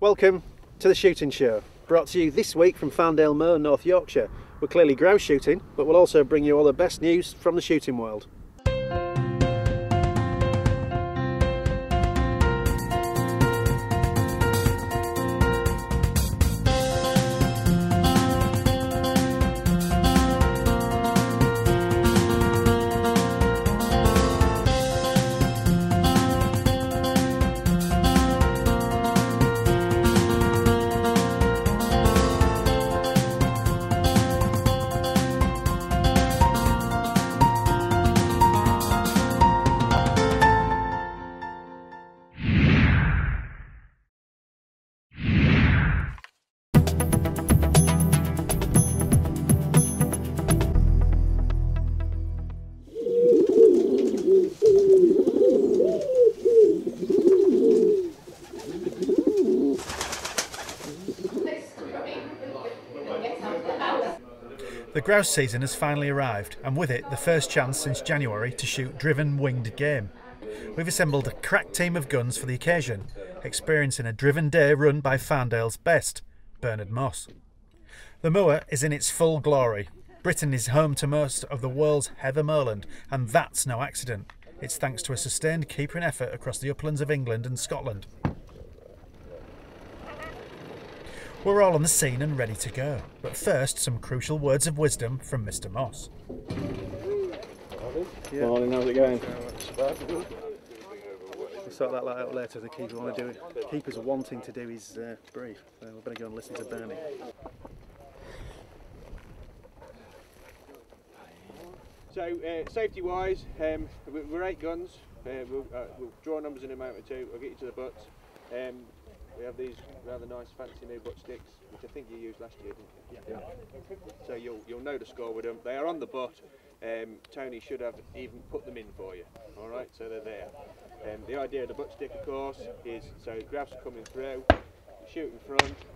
Welcome to the shooting show, brought to you this week from Farndale Moor, North Yorkshire. We're clearly grouse shooting, but we'll also bring you all the best news from the shooting world. The grouse season has finally arrived, and with it, the first chance since January to shoot driven winged game. We've assembled a crack team of guns for the occasion, experiencing a driven day run by Farndale's best, Bernard Moss. The moor is in its full glory. Britain is home to most of the world's heather moorland, and that's no accident. It's thanks to a sustained keeping effort across the uplands of England and Scotland. We're all on the scene and ready to go. But first, some crucial words of wisdom from Mr. Moss. Yeah. Morning, how's it going? We'll sort that out later. The keeper want to do it. The keeper's wanting to do his uh, brief. So we better go and listen to Bernie. So, uh, safety wise, um, we- we're eight guns. Uh, we'll, uh, we'll draw numbers in a moment or two. I'll get you to the butts. Um, we have these rather nice, fancy new butt sticks, which I think you used last year, didn't you? Yeah. So you'll you'll know the score with them. They are on the butt. Um, Tony should have even put them in for you. All right, so they're there. Um, the idea of the butt stick, of course, is so grouse are coming through, you shoot in front,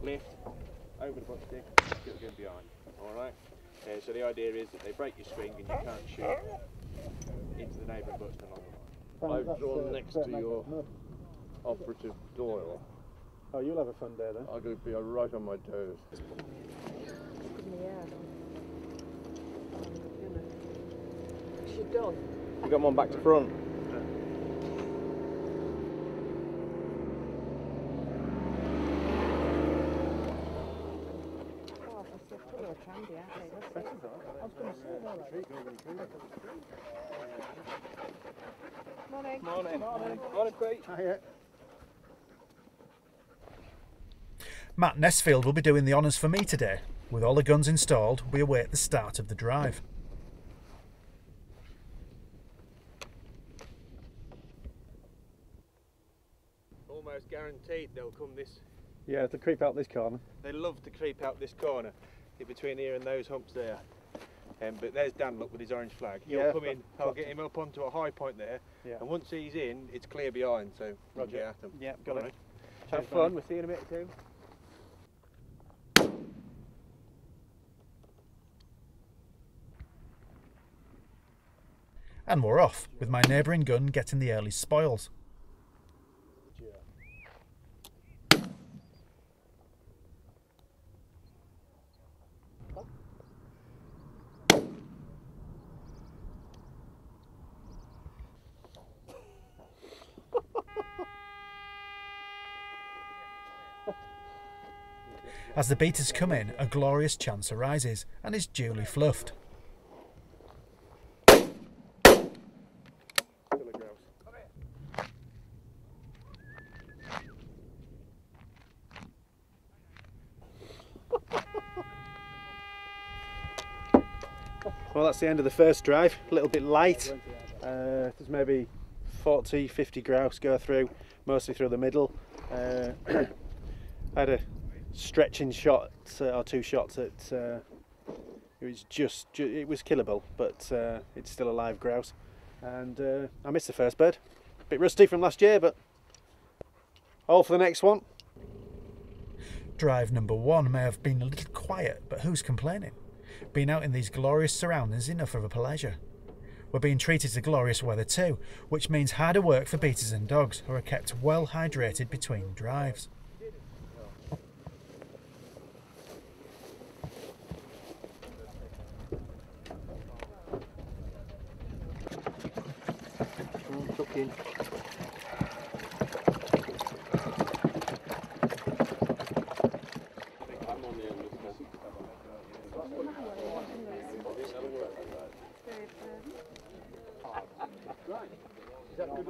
lift, over the butt stick, shoot again behind. All right. Uh, so the idea is that they break your string and you can't shoot into the neighbouring butts along the line. I've drawn next to your operative Doyle. Oh, you'll have a fun day then. I'm going to be right on my toes. She done. You got one back to front. Oh, I said, put her a candy, aren't they? That's it. I was going to say that. Morning. Morning. Morning. Morning, Pete. Hiya. Matt Nesfield will be doing the honours for me today. With all the guns installed, we await the start of the drive. Almost guaranteed they'll come this. Yeah, to creep out this corner. They love to creep out this corner, in between here and those humps there. Um, but there's Dan look with his orange flag. He'll Yeah, come in. got- I'll get him up onto a high point there, Yeah. and once he's in, it's clear behind. So Roger. get at them. Yeah, got it. Alright. Have fun. We'll see you in a bit too. And we're off, with my neighbouring gun getting the early spoils. As the beaters come in, a glorious chance arises and is duly fluffed. Well, that's the end of the first drive. A little bit light. Uh, there's maybe 40, 50 grouse go through, mostly through the middle. Uh, I had a stretching shot uh, or two shots at. Uh, it was just, ju- it was killable, but uh, it's still a live grouse. And uh, I missed the first bird. A Bit rusty from last year, but all for the next one. Drive number one may have been a little quiet, but who's complaining? Being out in these glorious surroundings is enough of a pleasure. We're being treated to glorious weather too, which means harder work for beaters and dogs, who are kept well hydrated between drives.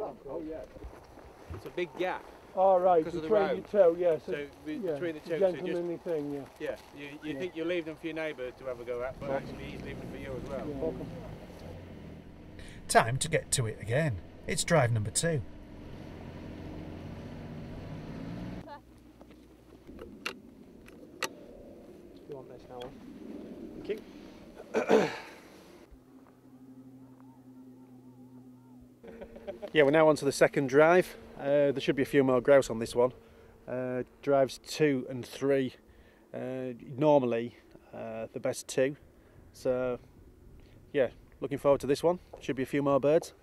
Oh, it's a big gap. All right, Because of the between road. you two, yes. So be- yeah, between the it's two, a so just thing, yeah. yeah, you, you Yeah. think you leave them for your neighbour to have a go at, but actually he's leaving them for you as well. yeah. Time to get to it again. It's drive number two. You want this now? Thank you. Yeah, we're now on to the second drive. Uh, there should be a few more grouse on this one. Uh, drives two and three, uh, normally uh, the best two. So, yeah, looking forward to this one. Should be a few more birds.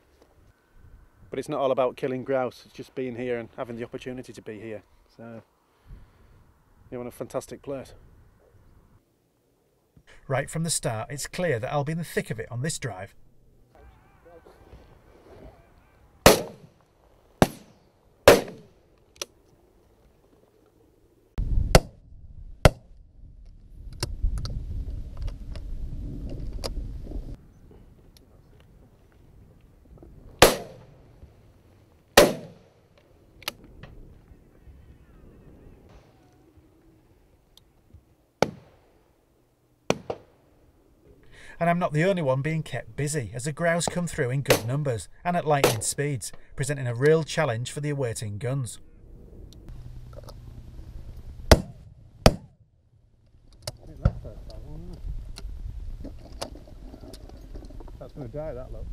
But it's not all about killing grouse, it's just being here and having the opportunity to be here. So, you're on a fantastic place. Right from the start, it's clear that I'll be in the thick of it on this drive. And I'm not the only one being kept busy, as the grouse come through in good numbers and at lightning speeds, presenting a real challenge for the awaiting guns. That's going to die, that look.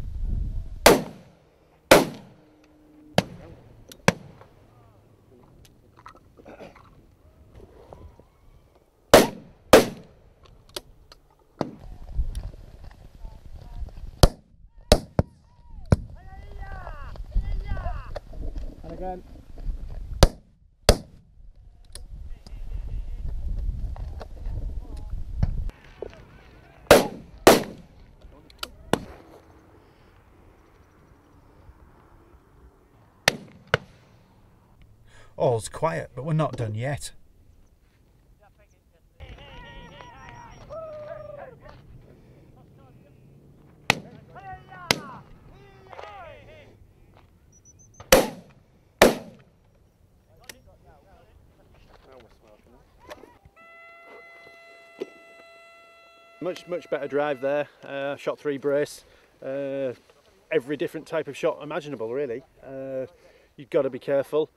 All's quiet, but we're not done yet. Much, much better drive there. Uh, shot three brace. Uh, every different type of shot imaginable, really. Uh, you've got to be careful.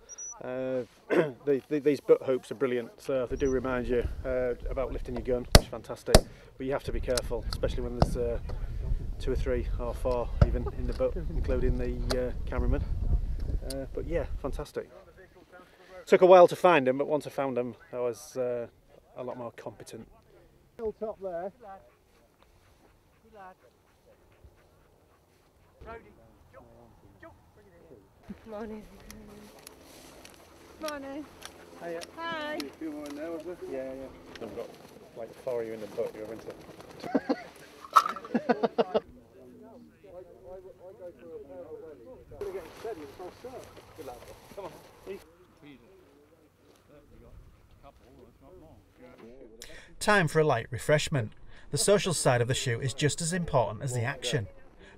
Uh, the, the, these butt hoops are brilliant, so they do remind you uh, about lifting your gun, which is fantastic. But you have to be careful, especially when there's uh, two or three or four even in the butt, including the uh, cameraman. Uh, but yeah, fantastic. Took a while to find them, but once I found them, I was uh, a lot more competent. Hilltop there. Good lad. Good lad. Brody, jump, jump. Morning. Morning. Hiya. Hi. A few more now, is there? Yeah, yeah. I've got like four of you in the boat, you're into. Time for a light refreshment. The social side of the shoot is just as important as the action.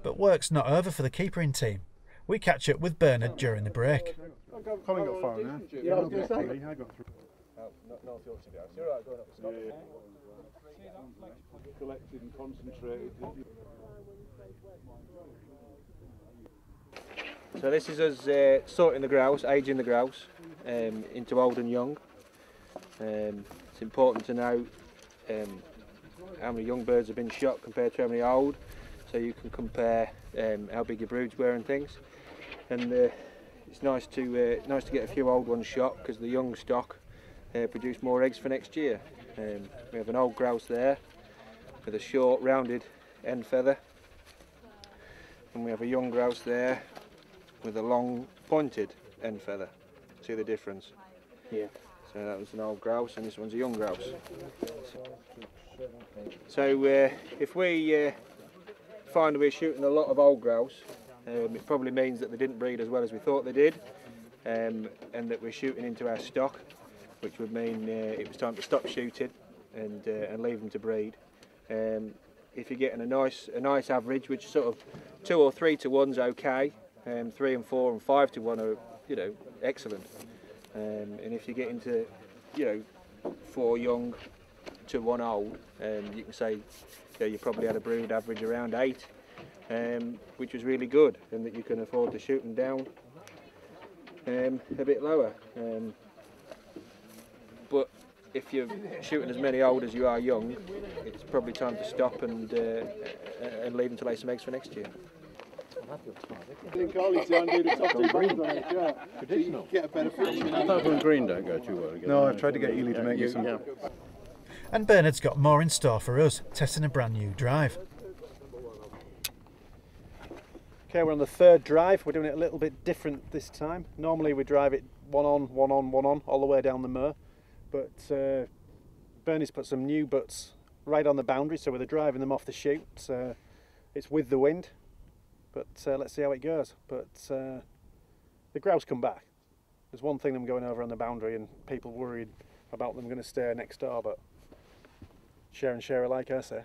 But work's not over for the keepering team. We catch up with Bernard during the break. Coming up far now. Yeah, I was gonna say. I got through. Collected and concentrated. So this is us uh, sorting the grouse, aging the grouse um, into old and young. Um, it's important to know um, how many young birds have been shot compared to how many old, so you can compare um, how big your broods were and things. And uh, it's nice to uh, nice to get a few old ones shot because the young stock uh, produce more eggs for next year. Um, we have an old grouse there with a short rounded end feather and we have a young grouse there with a long pointed end feather. See the difference? Yeah. So that was an old grouse and this one's a young grouse. So uh, if we uh, find we're shooting a lot of old grouse, um, it probably means that they didn't breed as well as we thought they did um, and that we're shooting into our stock, which would mean uh, it was time to stop shooting and, uh, and leave them to breed. Um, if you're getting a nice a nice average, which sort of two or three to one's okay, um, three and four and five to one are you know excellent. Um, and if you get into you know four young to one old, um, you can say you, you probably had a brood average around eight, um, which was really good, and that you can afford to shoot them down um, a bit lower. Um, but if you're shooting as many old as you are young, it's probably time to stop and uh, and leave them to lay some eggs for next year. I thought from green don't go too well. again. No, I've tried to get Eley to make me some. Yeah. And Bernard's got more in store for us, testing a brand new drive. Okay, we're on the third drive. We're doing it a little bit different this time. Normally we drive it one on, one on, one on, all the way down the moor. But uh, Bernie's put some new butts right on the boundary, so we're driving them off the chute. Uh, it's with the wind, but uh, let's see how it goes. But uh, the grouse come back. There's one thing them going over on the boundary, and people worried about them going to stay next door, but share and share alike, I say.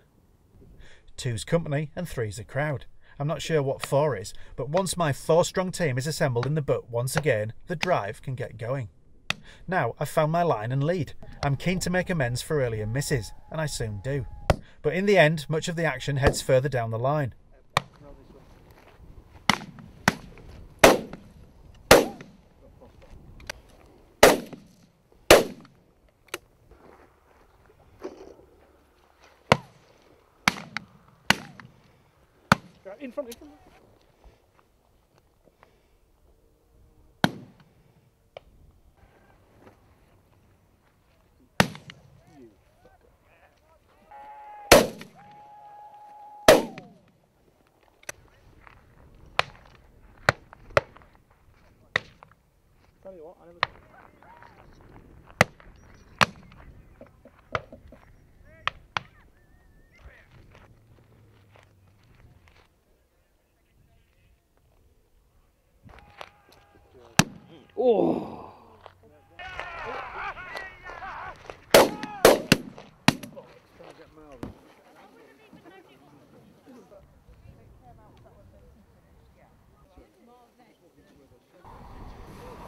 Two's company and three's a crowd. I'm not sure what four is, but once my four strong team is assembled in the butt once again, the drive can get going. Now I've found my line and lead. I'm keen to make amends for earlier misses, and I soon do. But in the end, much of the action heads further down the line. In front, in front. Tell you what, I never.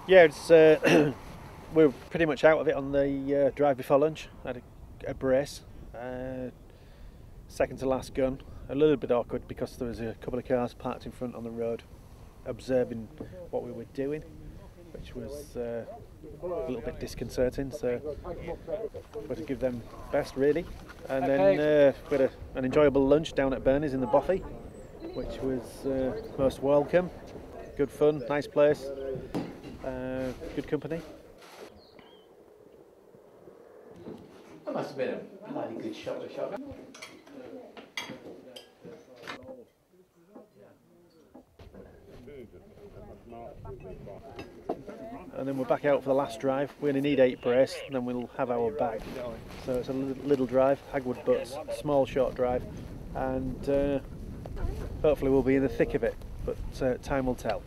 Yeah, it's uh, we're pretty much out of it on the uh, drive before lunch. Had a, a brace, uh, second to last gun. A little bit awkward because there was a couple of cars parked in front on the road, observing what we were doing, which was uh, a little bit disconcerting. So we had to give them best really, and then uh, we had a, an enjoyable lunch down at Bernie's in the Bothy, which was uh, most welcome. Good fun, nice place uh, good company. That must have been a bloody good shot to shot. And then we're back out for the last drive. We only need eight brace, and then we'll have our bag. So it's a little drive, Hagwood Butts, small short drive, and uh, hopefully we'll be in the thick of it. But uh, time will tell.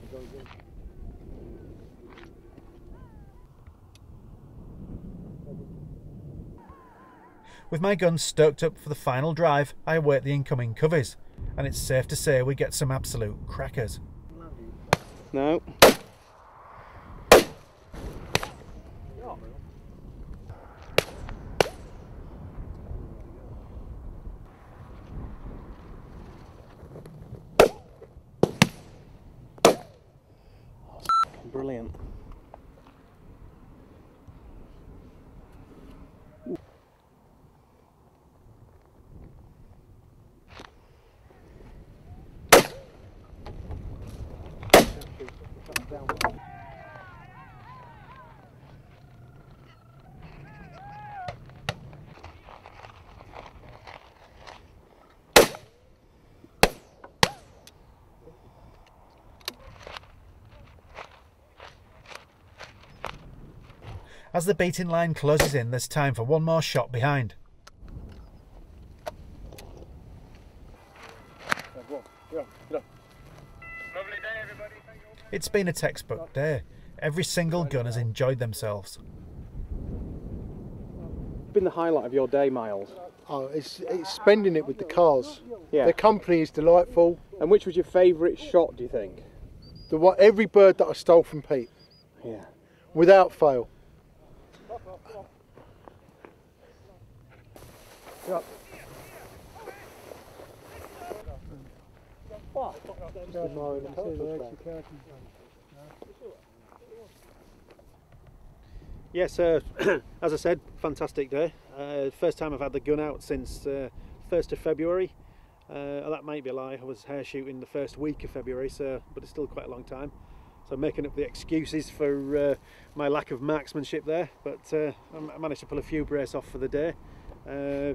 With my guns stoked up for the final drive, I await the incoming coveys, and it's safe to say we get some absolute crackers. No. Brilliant. As the beating line closes in, there's time for one more shot behind. It's been a textbook day. Every single gun has enjoyed themselves. been the highlight of your day, Miles? Oh, it's, it's spending it with the cars. Yeah. The company is delightful. And which was your favourite shot, do you think? The what every bird that I stole from Pete, Yeah. without fail. Yes, uh, as I said, fantastic day. Uh, first time I've had the gun out since uh, 1st of February. Uh, that might be a lie. I was hare shooting the first week of February, so but it's still quite a long time. So making up the excuses for uh, my lack of marksmanship there, but uh, I managed to pull a few brace off for the day. Uh,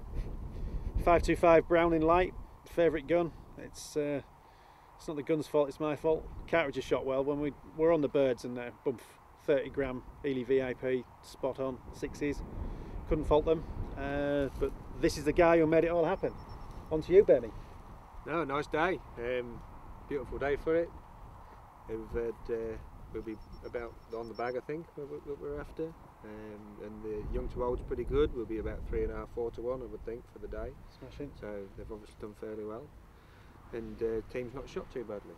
525 Browning Light, favourite gun. It's uh, it's not the gun's fault, it's my fault. Cartridge shot well when we were on the birds and uh, bump 30 gram Eley VIP, spot on, sixes. Couldn't fault them. Uh, but this is the guy who made it all happen. On to you, Benny. No, nice day. Um, beautiful day for it. We've had, uh, we'll be about on the bag, I think, that we're after. Um, and the young to old's pretty good. We'll be about three and a half, four to one, I would think, for the day. Smashing. So they've obviously done fairly well. And uh, team's not shot too badly.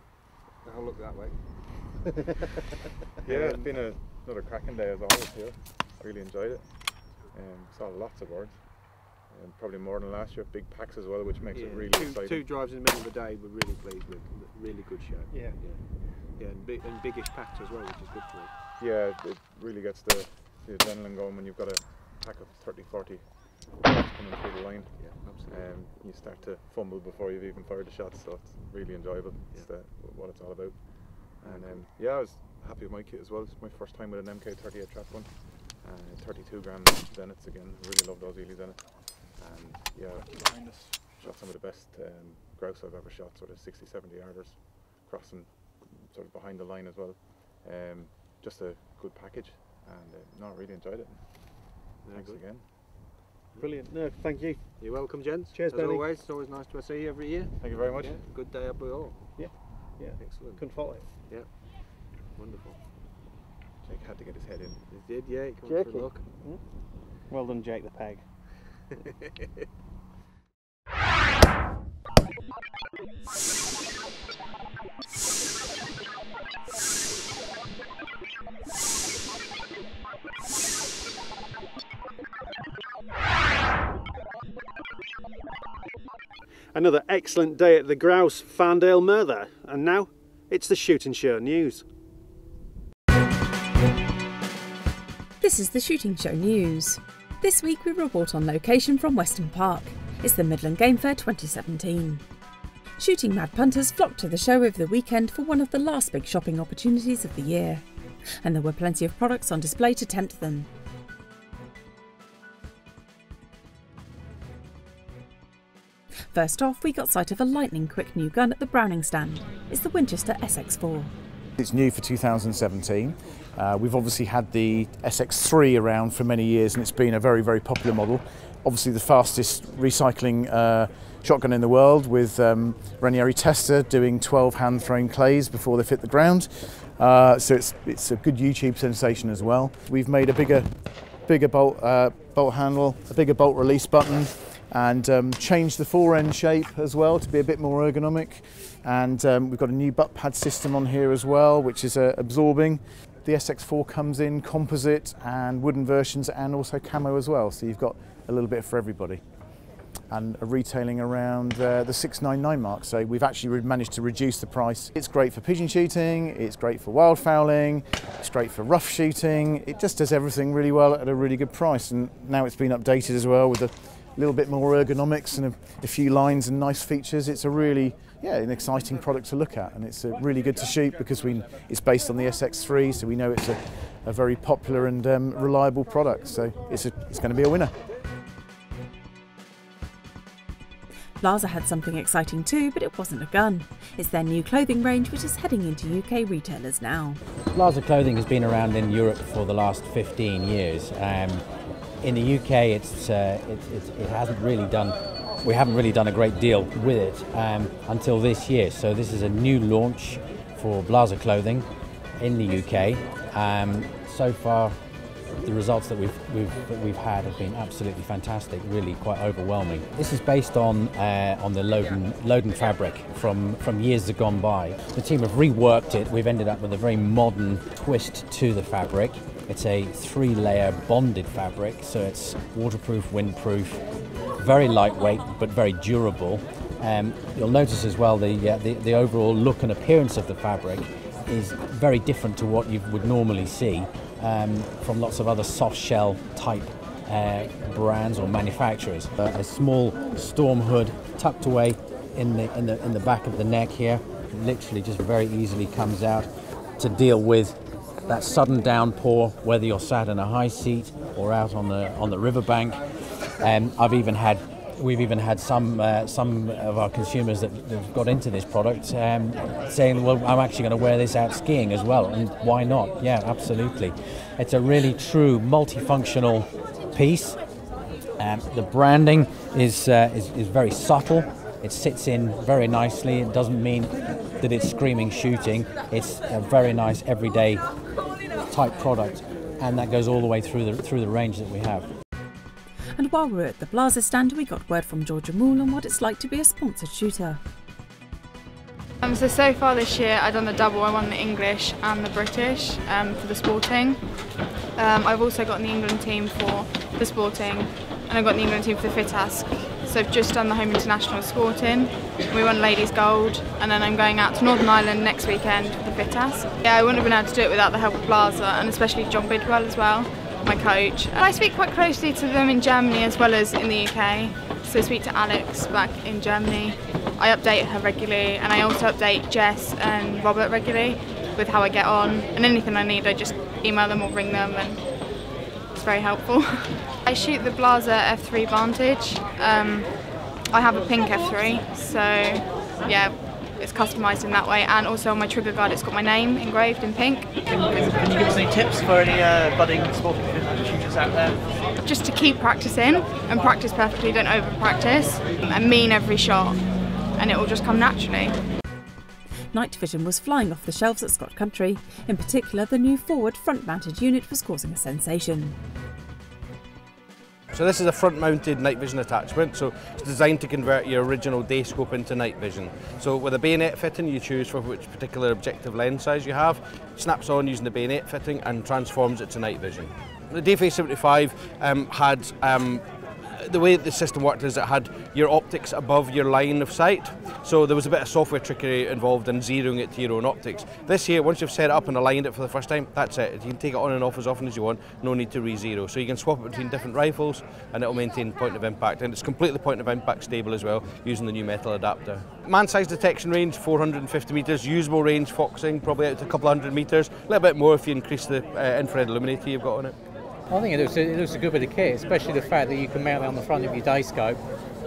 I'll look that way. Yeah, it's been a, another cracking day as always here. Really enjoyed it. Um, saw lots of birds. And probably more than last year. Big packs as well, which makes Yeah, it really two, exciting. two drives in the middle of the day we're really pleased with. Really good show. Yeah. Yeah, yeah and, big, and biggish packs as well, which is good for it. Yeah, it really gets the, the adrenaline going when you've got a pack of 30, 40 coming through the line. Yeah, absolutely. Um, you start to fumble before you've even fired the shot, so it's really enjoyable. It's the, what it's all about. And um, yeah, I was happy with my kit as well. It's my first time with an MK38 trap one. Uh, 32 gram Zeniths again. Really love those Eley Zenith. And yeah, shot some of the best um, grouse I've ever shot, sort of 60, 70 yarders, crossing sort of behind the line as well. Um, just a good package, and uh, no, I really enjoyed it. Very Thanks good. again. Brilliant. No, thank you. You're welcome, gents. Cheers, As Benny. always, it's always nice to see you every year. Thank you very much. Yeah, good day up with all. Yeah. Yeah. Excellent. Couldn't fault it. Yeah. Wonderful. Jake had to get his head in. He did, yeah. He come Jakey. for a look. Well done, Jake the Peg. Another excellent day at the Grouse Farndale Merthyr, and now it's the Shoot and Show news. This is the Shooting Show News. This week we report on location from Weston Park. It's the Midland Game Fair 2017. Shooting mad punters flocked to the show over the weekend for one of the last big shopping opportunities of the year. And there were plenty of products on display to tempt them. First off, we got sight of a lightning quick new gun at the Browning stand. It's the Winchester SX4. It's new for 2017. Uh, we've obviously had the SX3 around for many years and it's been a very, very popular model. Obviously, the fastest recycling uh, shotgun in the world with um, Ranieri Tester doing 12 hand thrown clays before they fit the ground. Uh, so it's, it's a good YouTube sensation as well. We've made a bigger, bigger bolt, uh, bolt handle, a bigger bolt release button, and um, changed the fore end shape as well to be a bit more ergonomic. And um, we've got a new butt pad system on here as well, which is uh, absorbing. The SX4 comes in composite and wooden versions and also camo as well, so you've got a little bit for everybody. And are retailing around uh, the 699 mark, so we've actually managed to reduce the price. It's great for pigeon shooting, it's great for wildfowling, it's great for rough shooting. It just does everything really well at a really good price. And now it's been updated as well with a little bit more ergonomics and a, a few lines and nice features. It's a really, yeah, an exciting product to look at, and it's uh, really good to shoot because we it's based on the SX3, so we know it's a, a very popular and um, reliable product. So it's a, it's going to be a winner. Blaser had something exciting too, but it wasn't a gun. It's their new clothing range, which is heading into UK retailers now. Blaser clothing has been around in Europe for the last 15 years. Um, in the UK, it's, uh, it, it, it, hasn't really done. We haven't really done a great deal with it um, until this year. So this is a new launch for Blaser clothing in the UK. Um, so far, the results that we've, we've, that we've had have been absolutely fantastic, really quite overwhelming. This is based on, uh, on the Loden, Loden fabric from, from years gone by. The team have reworked it. We've ended up with a very modern twist to the fabric. It's a three layer bonded fabric, so it's waterproof, windproof, very lightweight but very durable. Um, you'll notice as well the, uh, the, the overall look and appearance of the fabric is very different to what you would normally see um, from lots of other soft shell type uh, brands or manufacturers. Uh, a small storm hood tucked away in the, in, the, in the back of the neck here, literally just very easily comes out to deal with that sudden downpour, whether you're sat in a high seat or out on the on the riverbank. Um, I've even had we've even had some uh, some of our consumers that have got into this product um, saying, "Well, I'm actually going to wear this out skiing as well," and why not? Yeah, absolutely. It's a really true multifunctional piece. Um, the branding is, uh, is is very subtle. It sits in very nicely. It doesn't mean that it's screaming shooting. It's a very nice everyday type product, and that goes all the way through the through the range that we have. And while we were at the Blaser stand, we got word from Georgia Moore on what it's like to be a sponsored shooter. Um, so, so far this year I've done the double, I won the English and the British um, for the sporting. Um, I've also got in the England team for the sporting and I've got in the England team for the FITASC. So I've just done the home international sporting. We won ladies gold and then I'm going out to Northern Ireland next weekend for the FITASC. Yeah, I wouldn't have been able to do it without the help of Blaser and especially John Bidwell as well my coach. I speak quite closely to them in Germany as well as in the UK. So I speak to Alex back in Germany. I update her regularly and I also update Jess and Robert regularly with how I get on and anything I need I just email them or ring them and very helpful. I shoot the Blaser F3 Vantage. Um, I have a pink F3 so yeah it's customised in that way and also on my trigger guard it's got my name engraved in pink. Can, can you give us any tips for any uh, budding sporting shooters out there? Just to keep practicing and practice perfectly, don't over practice and mean every shot and it will just come naturally. Night vision was flying off the shelves at Scott Country. In particular, the new forward front mounted unit was causing a sensation. So this is a front-mounted night vision attachment, so it's designed to convert your original day scope into night vision. So with a bayonet fitting, you choose for which particular objective lens size you have, snaps on using the bayonet fitting and transforms it to night vision. The DFA 75 um, had um, the way the system worked is it had your optics above your line of sight. So there was a bit of software trickery involved in zeroing it to your own optics. This here, once you've set it up and aligned it for the first time, that's it. You can take it on and off as often as you want, no need to re-zero. So you can swap it between different rifles and it'll maintain point of impact. And it's completely point of impact stable as well, using the new metal adapter. Man-size detection range, 450 metres, usable range foxing, probably out to a couple hundred metres. A little bit more if you increase the uh, infrared illuminator you've got on it. I think it looks, it looks a good bit of kit, especially the fact that you can mount it on the front of your day scope.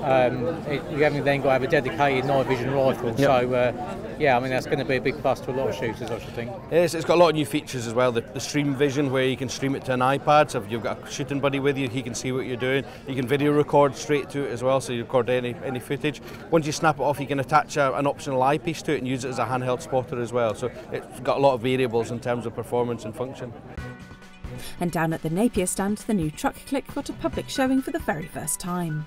Um, it, you haven't then got to have a dedicated night vision rifle. Yep. So, uh, yeah, I mean, that's going to be a big plus to a lot of shooters, I should think. Yes, it's got a lot of new features as well. The, the, stream vision, where you can stream it to an iPad. So if you've got a shooting buddy with you, he can see what you're doing. You can video record straight to it as well, so you record any, any footage. Once you snap it off, you can attach a, an optional eyepiece to it and use it as a handheld spotter as well. So it's got a lot of variables in terms of performance and function. And down at the Napier stand, the new truck click got a public showing for the very first time.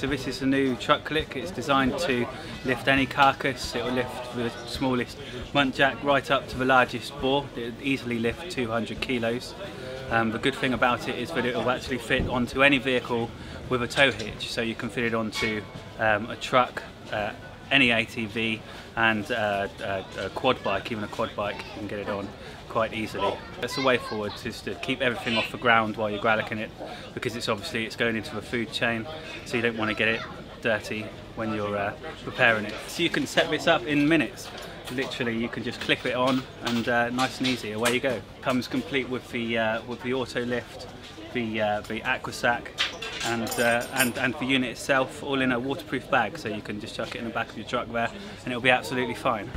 So this is a new truck click. It's designed to lift any carcass. It will lift the smallest muntjac right up to the largest boar. It will easily lift 200 kilos. Um, the good thing about it is that it will actually fit onto any vehicle with a tow hitch. So you can fit it onto um, a truck, uh, any ATV and uh, a, a, quad bike, even a quad bike, you can get it on quite easily. That's the way forward, is to keep everything off the ground while you're gralloching it, because it's obviously it's going into the food chain, so you don't want to get it dirty when you're uh, preparing it. So you can set this up in minutes. Literally, you can just clip it on, and uh, nice and easy, away you go. Comes complete with the uh, with the auto lift, the uh, the aquasac, and, uh, and, and the unit itself all in a waterproof bag so you can just chuck it in the back of your truck there and it'll be absolutely fine.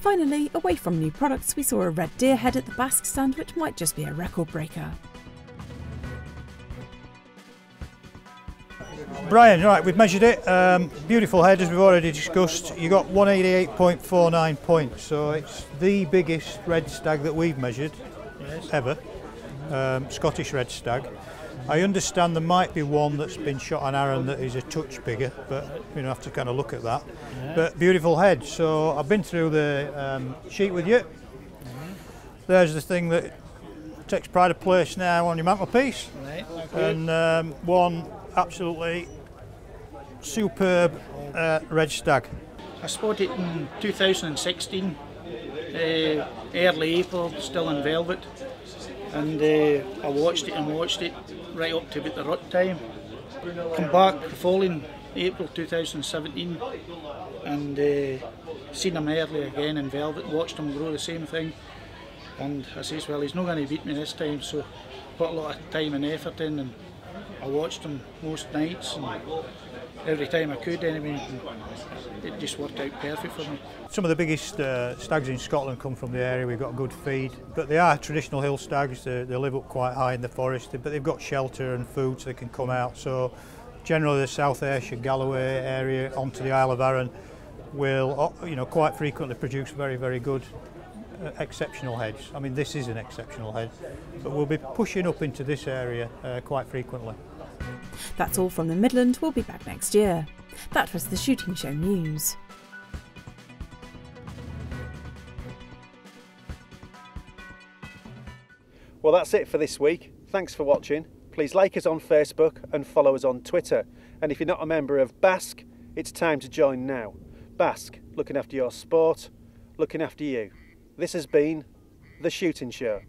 Finally, away from new products, we saw a red deer head at the BASC stand which might just be a record breaker. Brian, right, we've measured it. Um, beautiful head, as we've already discussed. You got 188.49 points, so it's the biggest red stag that we've measured Yes. ever. Um, Scottish red stag. I understand there might be one that's been shot on Arran that is a touch bigger, but you know have to kind of look at that. Yeah. But beautiful head. So I've been through the um, sheet with you. There's the thing that takes pride of place now on your mantelpiece, Right, okay. and um, one absolutely superb uh, red stag. I spotted it in 2016, uh, early April, still in velvet, and uh, I watched it and watched it right up to about the rut time. Come back the following April 2017 and uh, seen him early again in velvet, watched him grow the same thing, and I says, well, he's not going to beat me this time, so put a lot of time and effort in, and I watched him most nights and every time I could. And it just worked out perfect for me. Some of the biggest uh, stags in Scotland come from the area. We've got good feed, but they are traditional hill stags. They, they live up quite high in the forest, but they've got shelter and food so they can come out. So generally the South Ayrshire, Galloway area onto the Isle of Arran will you know quite frequently produce very very good uh, exceptional heads. I mean this is an exceptional head but we'll be pushing up into this area uh, quite frequently. That's all from the Midland. We'll be back next year. That was the Shooting Show News. Well, that's it for this week. Thanks for watching. Please like us on Facebook and follow us on Twitter. And if you're not a member of BASC, it's time to join now. BASC, looking after your sport, looking after you. This has been The Shooting Show.